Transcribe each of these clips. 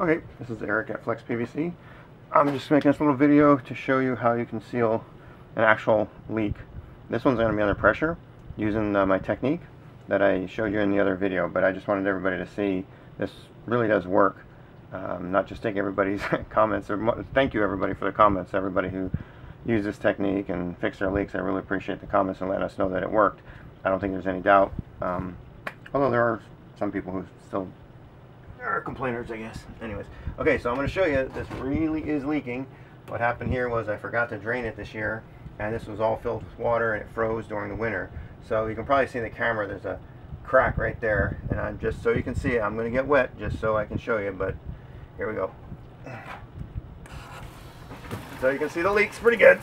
Okay, this is Eric at Flex PVC. I'm just making this little video to show you how you can seal an actual leak. This one's going to be under pressure using uh, my technique that I showed you in the other video, but I just wanted everybody to see this really does work. Um, not just take everybody's comments, or thank you everybody for the comments, everybody who used this technique and fixed their leaks. I really appreciate the comments and letting us know that it worked. I don't think there's any doubt, um, although there are some people who still are complainers, I guess. Anyways, okay, so I'm going to show you this really is leaking. What happened here was I forgot to drain it this year, and this was all filled with water, and it froze during the winter. So you can probably see in the camera there's a crack right there, and I'm just so you can see it. I'm going to get wet just so I can show you, but here we go. So you can see the leaks pretty good.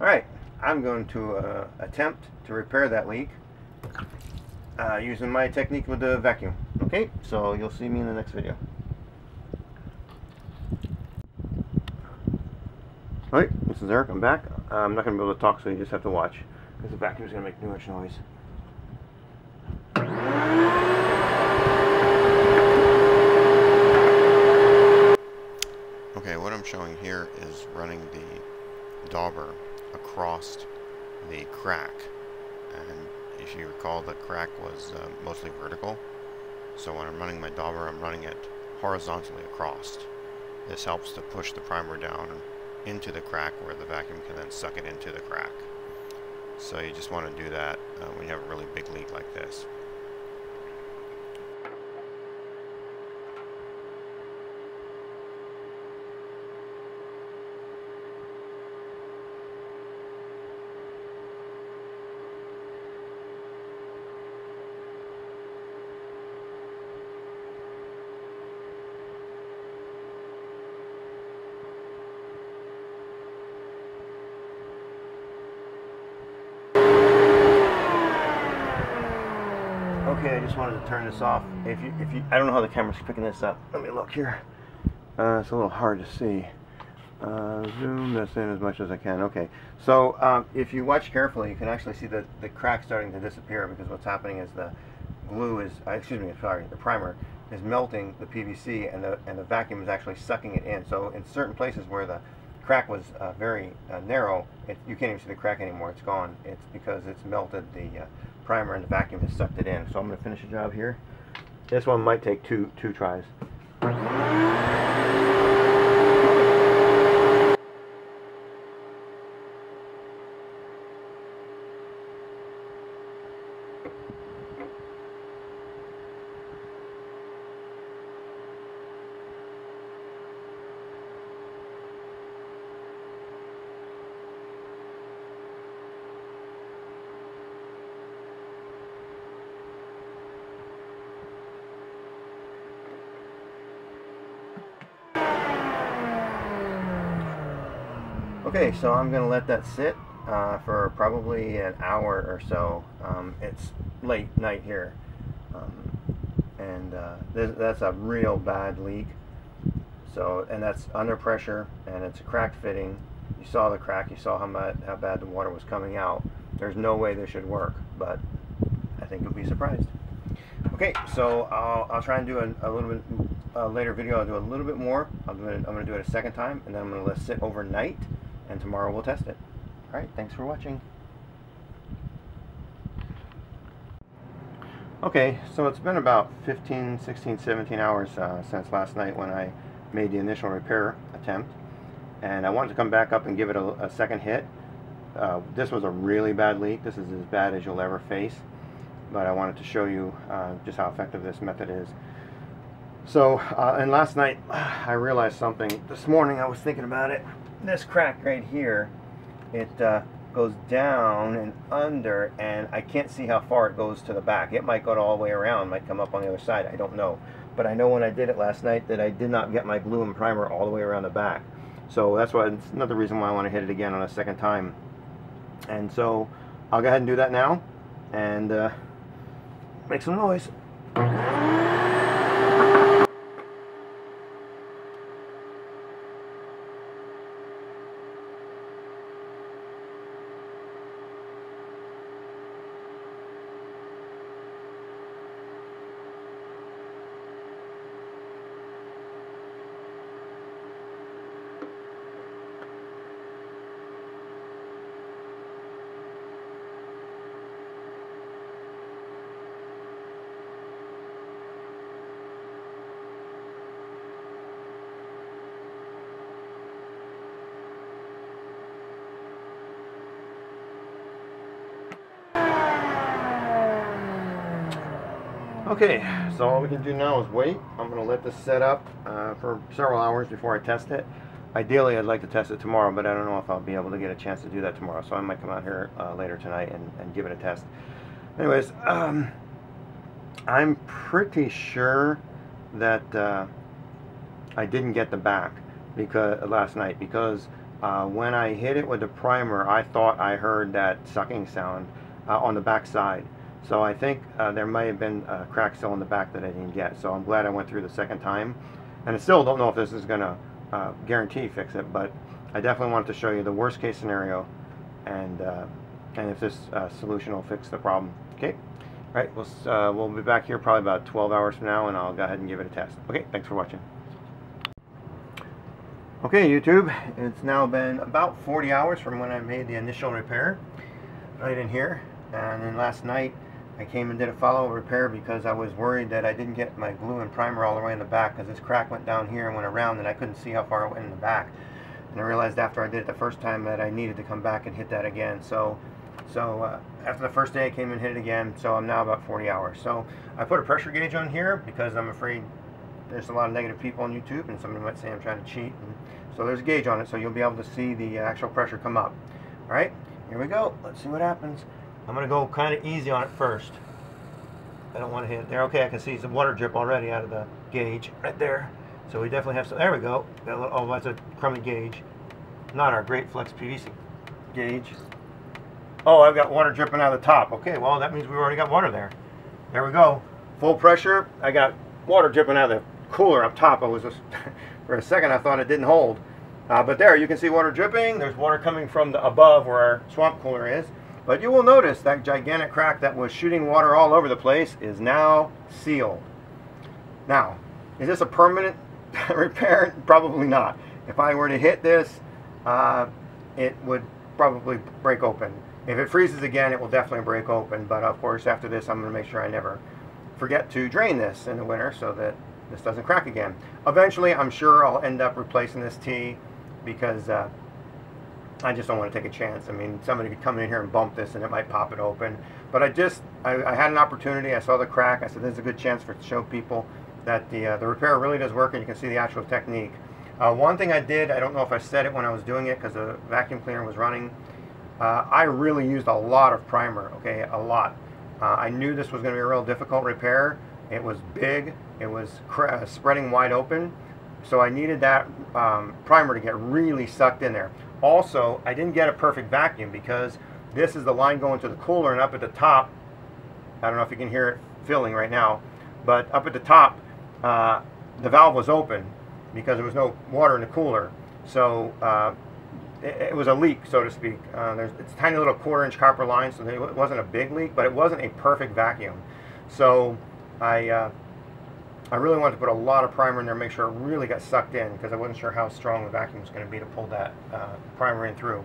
All right, I'm going to uh, attempt to repair that leak uh, using my technique with the vacuum. Okay, so you'll see me in the next video. Alright, this is Eric, I'm back. I'm not going to be able to talk so you just have to watch because the vacuum is going to make too much noise. Okay, what I'm showing here is running the dauber across the crack and if you recall the crack was uh, mostly vertical so when I'm running my dauber I'm running it horizontally across. This helps to push the primer down into the crack where the vacuum can then suck it into the crack. So you just want to do that uh, when you have a really big leak like this just wanted to turn this off. If you, if you, I don't know how the camera's picking this up. Let me look here. Uh, it's a little hard to see. Uh, zoom this in as much as I can. Okay, so um, if you watch carefully, you can actually see the, the crack starting to disappear because what's happening is the glue is, uh, excuse me, sorry, the primer is melting the PVC and the, and the vacuum is actually sucking it in. So in certain places where the crack was uh, very uh, narrow, it, you can't even see the crack anymore. It's gone. It's because it's melted the uh, primer and the vacuum has sucked it in. So I'm going to finish the job here. This one might take two two tries. Okay, so I'm going to let that sit uh, for probably an hour or so. Um, it's late night here. Um, and uh, that's a real bad leak. So, and that's under pressure, and it's a cracked fitting. You saw the crack, you saw how, much, how bad the water was coming out. There's no way this should work, but I think you'll be surprised. Okay, so I'll, I'll try and do a, a little bit uh, later video. I'll do a little bit more. I'm gonna, I'm gonna do it a second time, and then I'm gonna let it sit overnight and tomorrow we'll test it. Alright, thanks for watching. Okay, so it's been about 15, 16, 17 hours uh, since last night when I made the initial repair attempt. And I wanted to come back up and give it a, a second hit. Uh, this was a really bad leak. This is as bad as you'll ever face. But I wanted to show you uh, just how effective this method is. So, uh, and last night I realized something. This morning I was thinking about it this crack right here, it uh, goes down and under, and I can't see how far it goes to the back. It might go all the way around, might come up on the other side, I don't know. But I know when I did it last night that I did not get my glue and primer all the way around the back. So that's why it's another reason why I want to hit it again on a second time. And so I'll go ahead and do that now and uh, make some noise. Okay, so all we can do now is wait. I'm going to let this set up uh, for several hours before I test it. Ideally, I'd like to test it tomorrow, but I don't know if I'll be able to get a chance to do that tomorrow. So I might come out here uh, later tonight and, and, give it a test. Anyways, um, I'm pretty sure that uh, I didn't get the back because last night because uh, when I hit it with the primer, I thought I heard that sucking sound uh, on the back side. So I think uh, there may have been a crack still in the back that I didn't get. So I'm glad I went through the second time. And I still don't know if this is going to uh, guarantee fix it, but I definitely wanted to show you the worst case scenario and uh, and if this uh, solution will fix the problem. Okay. All right, we'll, uh, we'll be back here probably about 12 hours from now and I'll go ahead and give it a test. Okay, thanks for watching. Okay, YouTube, it's now been about 40 hours from when I made the initial repair right in here. And then last night I came and did a follow-up repair because I was worried that I didn't get my glue and primer all the way in the back because this crack went down here and went around and I couldn't see how far it went in the back. And I realized after I did it the first time that I needed to come back and hit that again. So so uh, after the first day I came and hit it again, so I'm now about 40 hours. So I put a pressure gauge on here because I'm afraid there's a lot of negative people on YouTube and somebody might say I'm trying to cheat. And so there's a gauge on it so you'll be able to see the actual pressure come up. Alright, here we go. Let's see what happens. I'm going to go kind of easy on it first. I don't want to hit it there. Okay, I can see some water drip already out of the gauge right there. So we definitely have some. There we go. Oh, that's a crummy gauge. Not our Great Flex PVC gauge. Oh, I've got water dripping out of the top. Okay, well, that means we've already got water there. There we go. Full pressure. I got water dripping out of the cooler up top. I was just, for a second, I thought it didn't hold. Uh, but there, you can see water dripping. There's water coming from the above where our swamp cooler is. But you will notice that gigantic crack that was shooting water all over the place is now sealed. Now, is this a permanent repair? Probably not. If I were to hit this, uh, it would probably break open. If it freezes again, it will definitely break open. But of course, after this, I'm going to make sure I never forget to drain this in the winter so that this doesn't crack again. Eventually, I'm sure I'll end up replacing this tee because uh, I just don't want to take a chance. I mean, somebody could come in here and bump this and it might pop it open. But I just, I, I had an opportunity. I saw the crack. I said, there's a good chance for to show people that the, uh, the repair really does work and you can see the actual technique. Uh, one thing I did, I don't know if I said it when I was doing it because the vacuum cleaner was running, uh, I really used a lot of primer, okay, a lot. Uh, I knew this was going to be a real difficult repair. It was big, it was uh, spreading wide open, so I needed that um, primer to get really sucked in there. Also, I didn't get a perfect vacuum because this is the line going to the cooler and up at the top, I don't know if you can hear it filling right now, but up at the top, uh, the valve was open because there was no water in the cooler. So uh, it, it, was a leak, so to speak. Uh, it's a tiny little quarter inch copper line, so it wasn't a big leak, but it wasn't a perfect vacuum. So I, uh, I really wanted to put a lot of primer in there, make sure it really got sucked in, because I wasn't sure how strong the vacuum was going to be to pull that uh, primer in through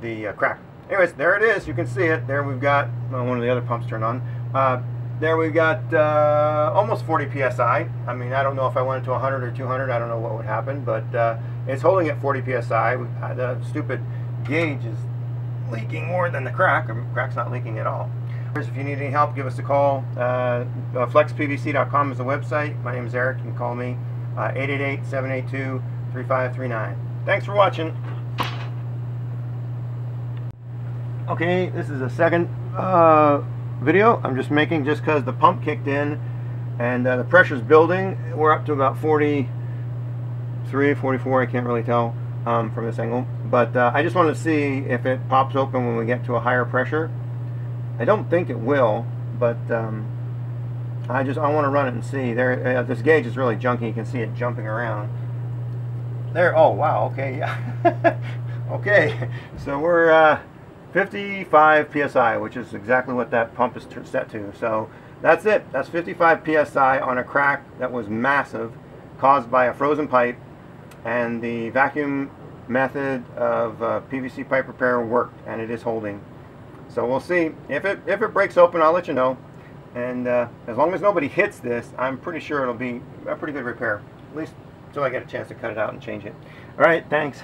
the uh, crack. Anyways, there it is. You can see it. There we've got well, one of the other pumps turned on. Uh, there we've got uh, almost 40 psi. I mean, I don't know if I went to 100 or 200. I don't know what would happen, but uh, it's holding at 40 psi. The stupid gauge is leaking more than the crack. The crack's not leaking at all. If you need any help, give us a call. Uh, uh flexpvc.com is the website. My name is Eric. You can call me 888-782-3539. Uh, Thanks for watching. Okay, this is a second uh, video I'm just making just because the pump kicked in and uh, the pressure's building. We're up to about 43, 44, I can't really tell um, from this angle. But uh, I just want to see if it pops open when we get to a higher pressure. I don't think it will, but um, I just I want to run it and see. There, uh, this gauge is really junky. You can see it jumping around. There. Oh wow. Okay. Yeah. okay. So we're uh, 55 psi, which is exactly what that pump is set to. So that's it. That's 55 psi on a crack that was massive, caused by a frozen pipe, and the vacuum method of uh, PVC pipe repair worked, and it is holding. So we'll see. If it, if it breaks open, I'll let you know. And uh, as long as nobody hits this, I'm pretty sure it'll be a pretty good repair. At least until I get a chance to cut it out and change it. All right, thanks.